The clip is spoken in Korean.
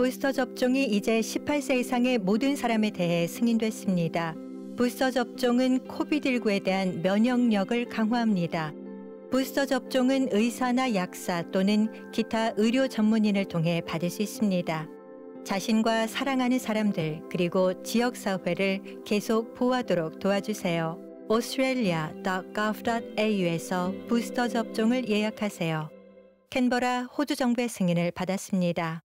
부스터 접종이 이제 18세 이상의 모든 사람에 대해 승인됐습니다. 부스터 접종은 코비드19에 대한 면역력을 강화합니다. 부스터 접종은 의사나 약사 또는 기타 의료 전문인을 통해 받을 수 있습니다. 자신과 사랑하는 사람들 그리고 지역 사회를 계속 보호하도록 도와주세요. australia.gov.au에서 부스터 접종을 예약하세요. 캔버라 호주 정부의 승인을 받았습니다.